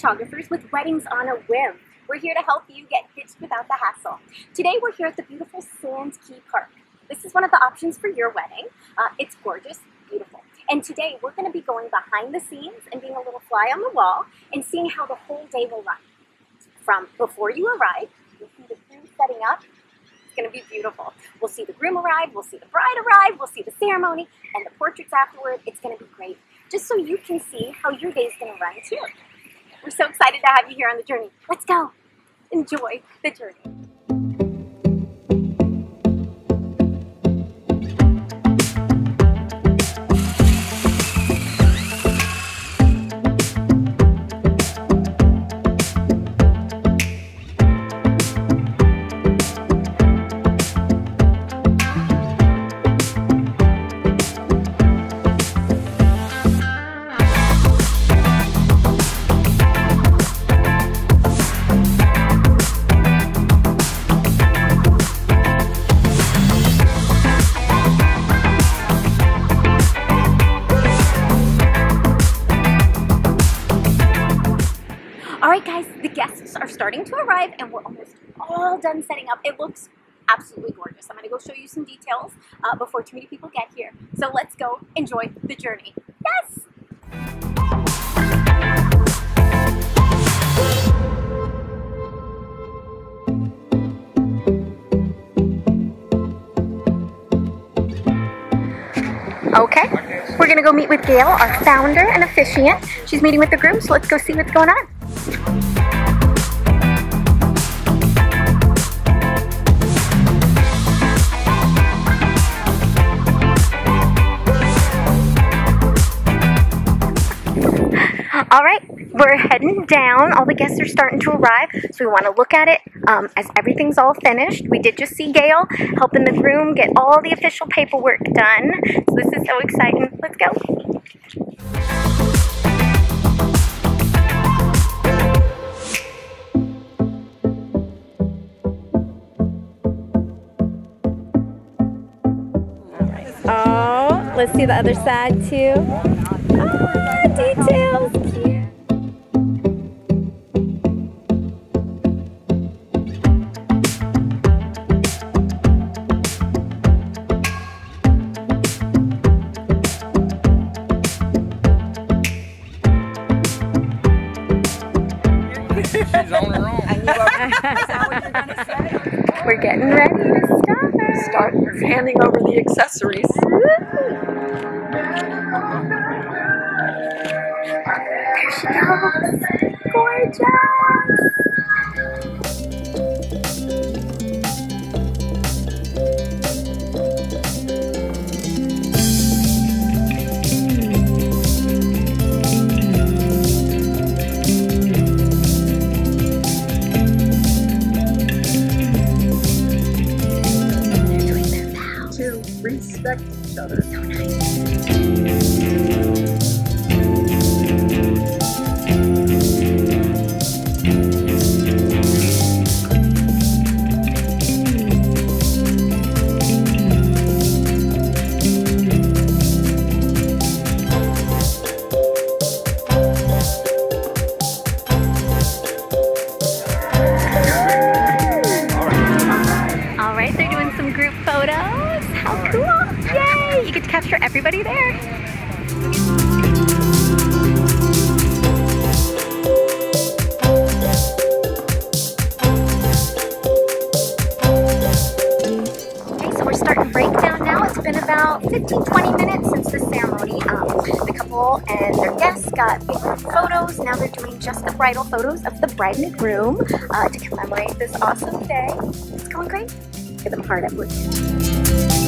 photographers with Weddings on a Whim. We're here to help you get hitched without the hassle. Today we're here at the beautiful Sand Key Park. This is one of the options for your wedding. Uh, it's gorgeous, beautiful. And today we're going to be going behind the scenes and being a little fly on the wall and seeing how the whole day will run. From before you arrive, you'll see the crew setting up. It's going to be beautiful. We'll see the groom arrive, we'll see the bride arrive, we'll see the ceremony, and the portraits afterward. It's going to be great just so you can see how your day is going to run too. We're so excited to have you here on the journey. Let's go. Enjoy the journey. Starting to arrive and we're almost all done setting up. It looks absolutely gorgeous. I'm gonna go show you some details uh, before too many people get here. So let's go enjoy the journey. Yes! Okay, we're gonna go meet with Gail, our founder and officiant. She's meeting with the groom, so let's go see what's going on. All right, we're heading down. All the guests are starting to arrive, so we want to look at it um, as everything's all finished. We did just see Gail helping the groom get all the official paperwork done. So this is so exciting. Let's go. Oh, let's see the other side too. Ah, details. We're getting ready to start. Start handing over the accessories. There she goes. Gorgeous. Respect each other. It's been about 15, 20 minutes since the ceremony. Um, the couple and their guests got photos. Now they're doing just the bridal photos of the bride and groom uh, to commemorate this awesome day. It's going great. Give them hard upwards. Okay,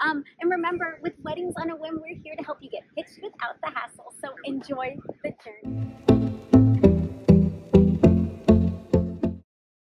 Um, and remember, with Weddings on a Whim, we're here to help you get hitched without the hassle. So enjoy the journey.